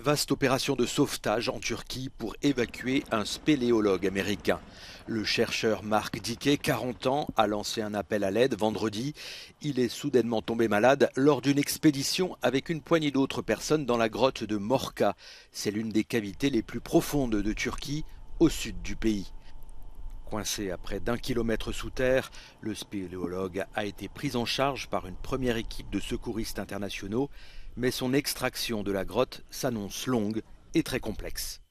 Vaste opération de sauvetage en Turquie pour évacuer un spéléologue américain. Le chercheur Marc Dickey, 40 ans, a lancé un appel à l'aide vendredi. Il est soudainement tombé malade lors d'une expédition avec une poignée d'autres personnes dans la grotte de Morka. C'est l'une des cavités les plus profondes de Turquie, au sud du pays. Coincé à près d'un kilomètre sous terre, le spéléologue a été pris en charge par une première équipe de secouristes internationaux mais son extraction de la grotte s'annonce longue et très complexe.